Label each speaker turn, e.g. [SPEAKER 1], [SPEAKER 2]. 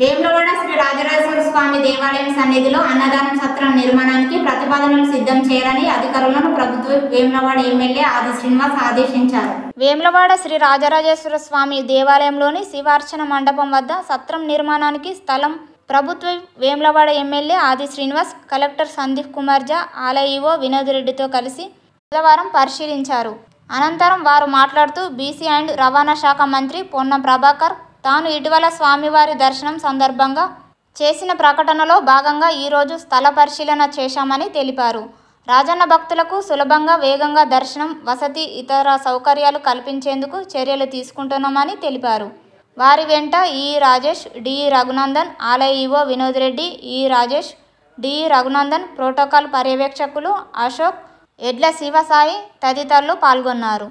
[SPEAKER 1] వేములవాడ శ్రీ రాజరాజేశ్వర స్వామి దేవాలయం సన్నిధిలో అన్నదానం సత్రం నిర్మాణానికి ప్రతిపాదనలు సిద్ధం చేయాలని అధికారులను ప్రభుత్వ వేములవాడ ఎమ్మెల్యే ఆది శ్రీనివాస్ ఆదేశించారు.
[SPEAKER 2] వేములవాడ శ్రీ రాజరాజేశ్వర స్వామి దేవాలయంలోని శివార్చన మండపం వద్ద సత్రం నిర్మాణానికి స్థలం ప్రభుత్వ వేములవాడ ఎమ్మెల్యే ఆది శ్రీనివాస్ కలెక్టర్ సందీప్ కుమార్ జా ఆలయ వినోద్ రెడ్డితో కలిసి బుధవారం పరిశీలించారు. అనంతరం వారు మాట్లాడుతూ బీసీ అండ్ రవాణా శాఖ మంత్రి పొన్నం ప్రభాకర్ తాను ఇటీవల స్వామివారి దర్శనం సందర్భంగా చేసిన ప్రకటనలో భాగంగా ఈరోజు స్థల పరిశీలన చేశామని తెలిపారు. రాజన్న భక్తులకు సులభంగా వేగంగా దర్శనం వసతి ఇతర సౌకర్యాలు కల్పించేందుకు చర్యలు తీసుకుంటున్నామని తెలిపారు. వారి వెంట ఈ రాజేష్ డి రఘునందన్ ఆలయ EO Vinod Reddy E Rajesh D Raghunandan protocol పర్యవేక్షకులు Ashok Edla Sivasai తదితరులు పాల్గొన్నారు.